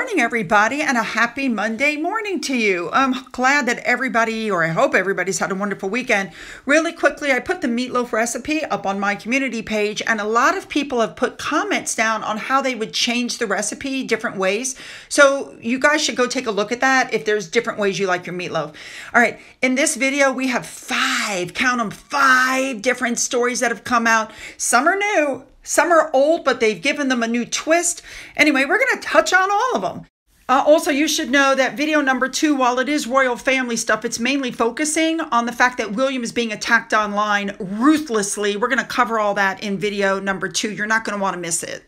Morning, everybody, and a happy Monday morning to you. I'm glad that everybody, or I hope everybody's had a wonderful weekend. Really quickly, I put the meatloaf recipe up on my community page, and a lot of people have put comments down on how they would change the recipe different ways. So, you guys should go take a look at that if there's different ways you like your meatloaf. All right, in this video, we have five, count them, five different stories that have come out. Some are new, some are old, but they've given them a new twist. Anyway, we're going to touch on all of them. Uh, also, you should know that video number two, while it is royal family stuff, it's mainly focusing on the fact that William is being attacked online ruthlessly. We're going to cover all that in video number two. You're not going to want to miss it.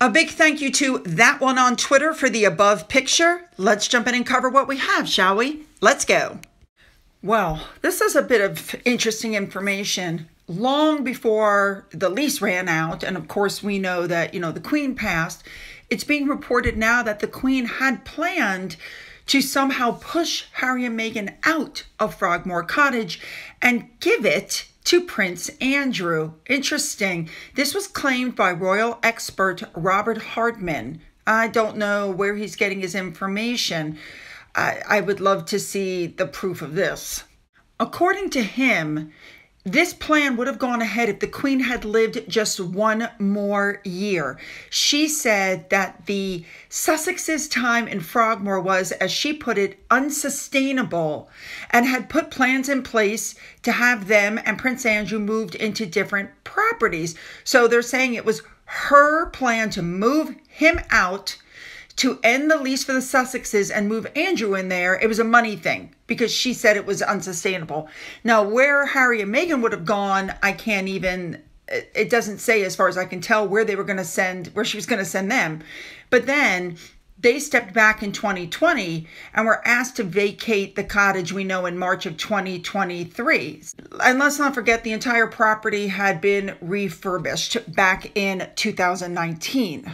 A big thank you to that one on Twitter for the above picture. Let's jump in and cover what we have, shall we? Let's go. Well, this is a bit of interesting information long before the lease ran out, and of course, we know that, you know, the Queen passed, it's being reported now that the Queen had planned to somehow push Harry and Meghan out of Frogmore Cottage and give it to Prince Andrew. Interesting. This was claimed by royal expert Robert Hardman. I don't know where he's getting his information. I, I would love to see the proof of this. According to him, this plan would have gone ahead if the queen had lived just one more year. She said that the Sussex's time in Frogmore was, as she put it, unsustainable and had put plans in place to have them and Prince Andrew moved into different properties. So they're saying it was her plan to move him out to end the lease for the Sussexes and move Andrew in there, it was a money thing because she said it was unsustainable. Now, where Harry and Meghan would have gone, I can't even, it doesn't say as far as I can tell where they were going to send, where she was going to send them. But then they stepped back in 2020 and were asked to vacate the cottage we know in March of 2023. And let's not forget the entire property had been refurbished back in 2019.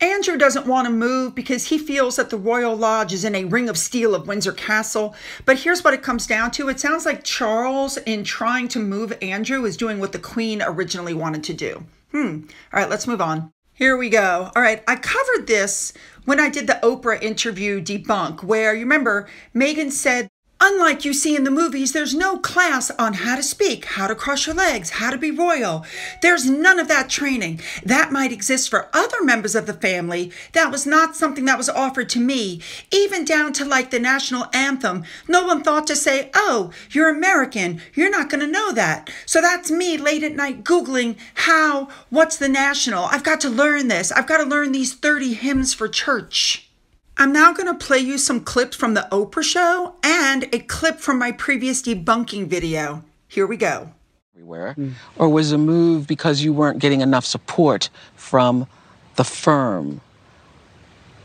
Andrew doesn't want to move because he feels that the Royal Lodge is in a ring of steel of Windsor Castle. But here's what it comes down to it sounds like Charles, in trying to move Andrew, is doing what the Queen originally wanted to do. Hmm. All right, let's move on. Here we go. All right, I covered this when I did the Oprah interview debunk, where you remember Meghan said Unlike you see in the movies, there's no class on how to speak, how to cross your legs, how to be royal. There's none of that training. That might exist for other members of the family. That was not something that was offered to me. Even down to like the national anthem. No one thought to say, oh, you're American. You're not going to know that. So that's me late at night Googling how, what's the national. I've got to learn this. I've got to learn these 30 hymns for church. I'm now going to play you some clips from the Oprah show and a clip from my previous debunking video. Here we go. Everywhere. Mm. Or was a move because you weren't getting enough support from the firm?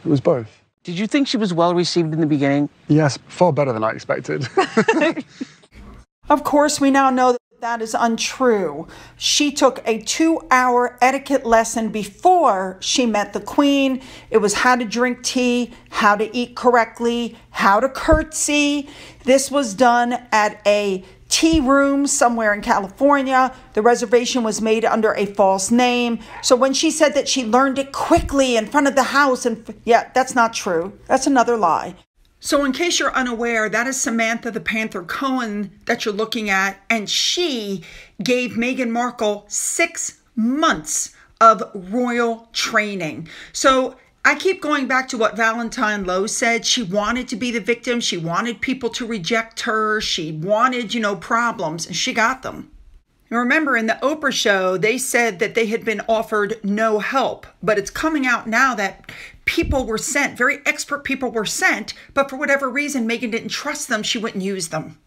It was both. Did you think she was well received in the beginning? Yes, far better than I expected. of course, we now know that is untrue. She took a two hour etiquette lesson before she met the Queen. It was how to drink tea, how to eat correctly, how to curtsy. This was done at a tea room somewhere in California. The reservation was made under a false name. So when she said that she learned it quickly in front of the house, and yeah, that's not true. That's another lie. So, in case you're unaware, that is Samantha the Panther Cohen that you're looking at, and she gave Meghan Markle six months of royal training. So, I keep going back to what Valentine Low said. She wanted to be the victim. She wanted people to reject her. She wanted, you know, problems, and she got them. Remember, in the Oprah show, they said that they had been offered no help, but it's coming out now that people were sent, very expert people were sent, but for whatever reason, Meghan didn't trust them. She wouldn't use them.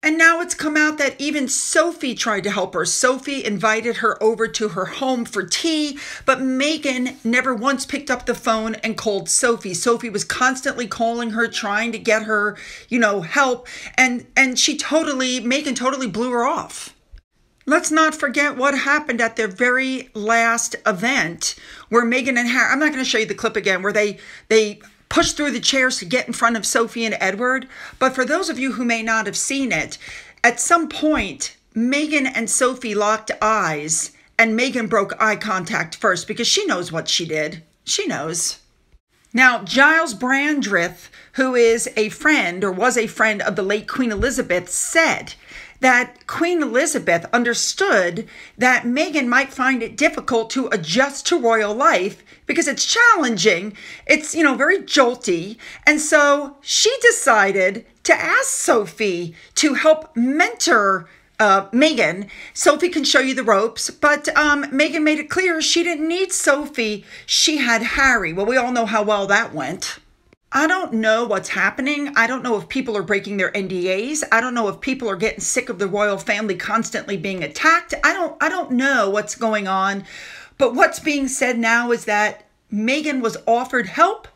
And now it's come out that even Sophie tried to help her. Sophie invited her over to her home for tea, but Meghan never once picked up the phone and called Sophie. Sophie was constantly calling her, trying to get her, you know, help. And and she totally, Meghan totally blew her off. Let's not forget what happened at their very last event where Meghan and Harry, I'm not going to show you the clip again, where they, they pushed through the chairs to get in front of Sophie and Edward. But for those of you who may not have seen it, at some point, Meghan and Sophie locked eyes and Meghan broke eye contact first because she knows what she did. She knows. Now, Giles Brandreth, who is a friend or was a friend of the late Queen Elizabeth, said that Queen Elizabeth understood that Meghan might find it difficult to adjust to royal life because it's challenging. It's, you know, very jolty. And so she decided to ask Sophie to help mentor uh, Meghan. Sophie can show you the ropes, but um, Meghan made it clear she didn't need Sophie. She had Harry. Well, we all know how well that went. I don't know what's happening. I don't know if people are breaking their NDAs. I don't know if people are getting sick of the royal family constantly being attacked. I don't I don't know what's going on. But what's being said now is that Meghan was offered help.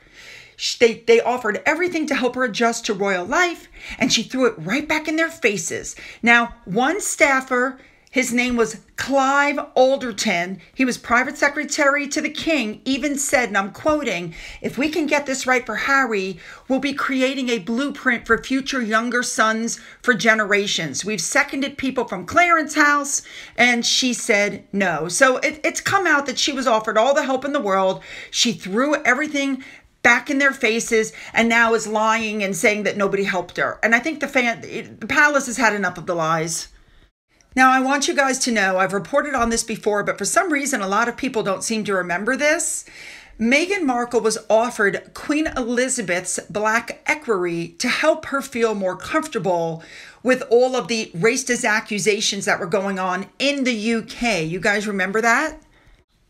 They, they offered everything to help her adjust to royal life, and she threw it right back in their faces. Now, one staffer his name was Clive Alderton. He was private secretary to the king, even said, and I'm quoting, if we can get this right for Harry, we'll be creating a blueprint for future younger sons for generations. We've seconded people from Clarence House, and she said no. So it, it's come out that she was offered all the help in the world. She threw everything back in their faces and now is lying and saying that nobody helped her. And I think the fan the palace has had enough of the lies. Now, I want you guys to know I've reported on this before, but for some reason, a lot of people don't seem to remember this. Meghan Markle was offered Queen Elizabeth's black equerry to help her feel more comfortable with all of the racist accusations that were going on in the UK. You guys remember that?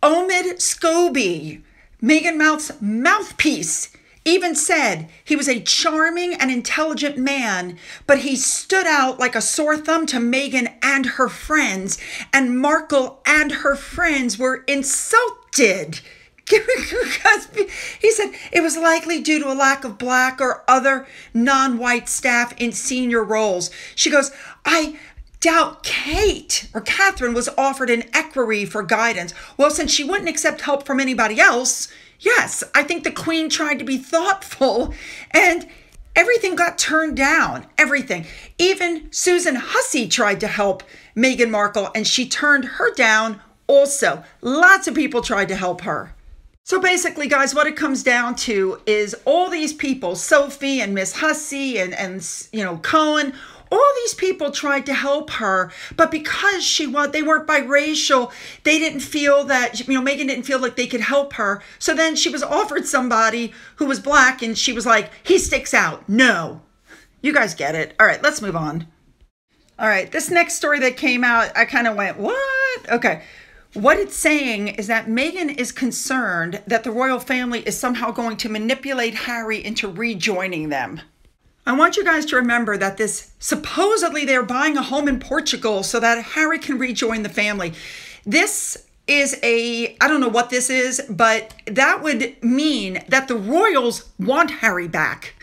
Omid Scobie, Meghan Mouth's mouthpiece, even said he was a charming and intelligent man, but he stood out like a sore thumb to Meghan and her friends, and Markle and her friends were insulted. he said it was likely due to a lack of black or other non white staff in senior roles. She goes, I doubt Kate or Catherine was offered an equerry for guidance. Well, since she wouldn't accept help from anybody else, Yes, I think the queen tried to be thoughtful and everything got turned down. Everything. Even Susan Hussey tried to help Meghan Markle and she turned her down also. Lots of people tried to help her. So basically, guys, what it comes down to is all these people, Sophie and Miss Hussey and, and you know, Cohen, all these people tried to help her, but because she was they weren't biracial, they didn't feel that you know Meghan didn't feel like they could help her. So then she was offered somebody who was black and she was like, "He sticks out." No. You guys get it. All right, let's move on. All right, this next story that came out, I kind of went, "What?" Okay. What it's saying is that Meghan is concerned that the royal family is somehow going to manipulate Harry into rejoining them. I want you guys to remember that this supposedly they're buying a home in Portugal so that Harry can rejoin the family. This is a I don't know what this is, but that would mean that the royals want Harry back.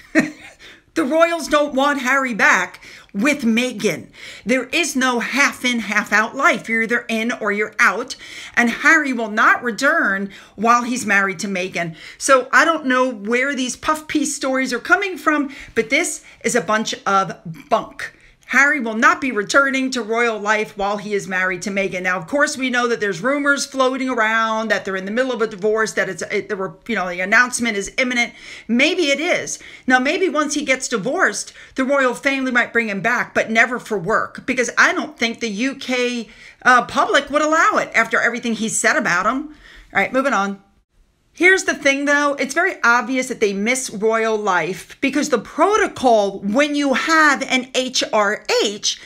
The royals don't want Harry back with Meghan. There is no half in, half out life. You're either in or you're out. And Harry will not return while he's married to Meghan. So I don't know where these puff piece stories are coming from, but this is a bunch of bunk. Harry will not be returning to royal life while he is married to Meghan. Now, of course, we know that there's rumors floating around that they're in the middle of a divorce, that it's it, there you know the announcement is imminent. Maybe it is. Now, maybe once he gets divorced, the royal family might bring him back, but never for work, because I don't think the UK uh, public would allow it after everything he said about him. All right, moving on. Here's the thing though, it's very obvious that they miss royal life because the protocol when you have an HRH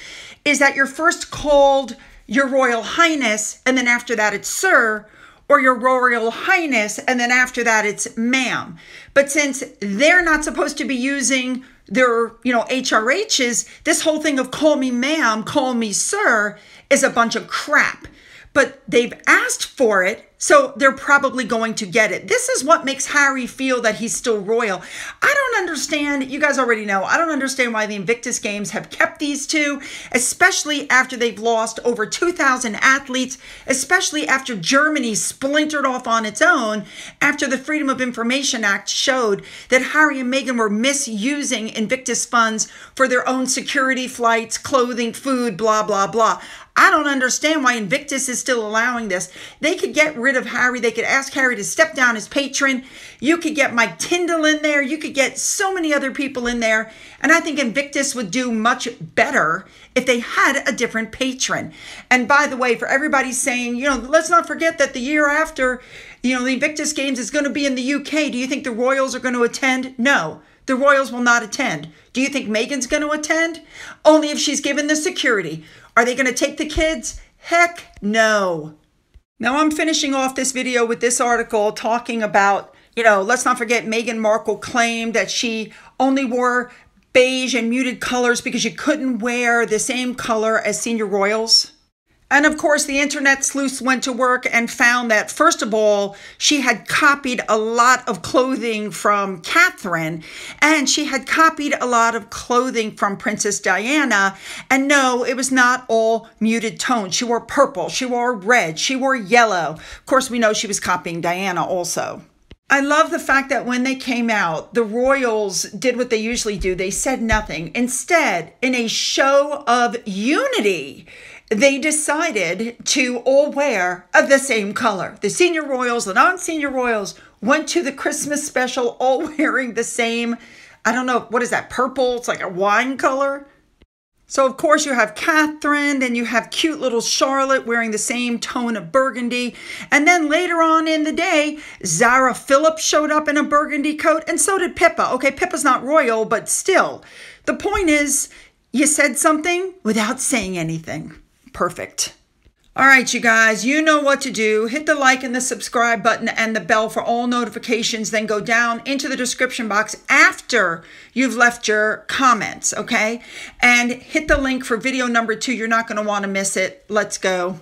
is that you're first called your royal highness and then after that it's sir or your royal highness and then after that it's ma'am. But since they're not supposed to be using their, you know, HRHs, this whole thing of call me ma'am, call me sir is a bunch of crap. But they've asked for it so they're probably going to get it. This is what makes Harry feel that he's still royal. I don't understand. You guys already know. I don't understand why the Invictus Games have kept these two, especially after they've lost over 2,000 athletes, especially after Germany splintered off on its own after the Freedom of Information Act showed that Harry and Meghan were misusing Invictus funds for their own security flights, clothing, food, blah, blah, blah. I don't understand why Invictus is still allowing this. They could get rid of Harry. They could ask Harry to step down as patron. You could get Mike Tindall in there. You could get so many other people in there. And I think Invictus would do much better if they had a different patron. And by the way, for everybody saying, you know, let's not forget that the year after, you know, the Invictus Games is going to be in the UK. Do you think the Royals are going to attend? No. The Royals will not attend. Do you think Meghan's going to attend? Only if she's given the security. Are they going to take the kids? Heck no. Now I'm finishing off this video with this article talking about, you know, let's not forget Meghan Markle claimed that she only wore beige and muted colors because you couldn't wear the same color as senior royals. And of course, the internet sleuths went to work and found that, first of all, she had copied a lot of clothing from Catherine, and she had copied a lot of clothing from Princess Diana. And no, it was not all muted tones. She wore purple, she wore red, she wore yellow. Of course, we know she was copying Diana also. I love the fact that when they came out, the royals did what they usually do. They said nothing. Instead, in a show of unity, they decided to all wear the same color. The senior royals, the non senior royals went to the Christmas special all wearing the same, I don't know, what is that, purple? It's like a wine color. So, of course, you have Catherine, and you have cute little Charlotte wearing the same tone of burgundy. And then later on in the day, Zara Phillips showed up in a burgundy coat, and so did Pippa. Okay, Pippa's not royal, but still. The point is, you said something without saying anything perfect. All right, you guys, you know what to do. Hit the like and the subscribe button and the bell for all notifications. Then go down into the description box after you've left your comments, okay? And hit the link for video number two. You're not going to want to miss it. Let's go.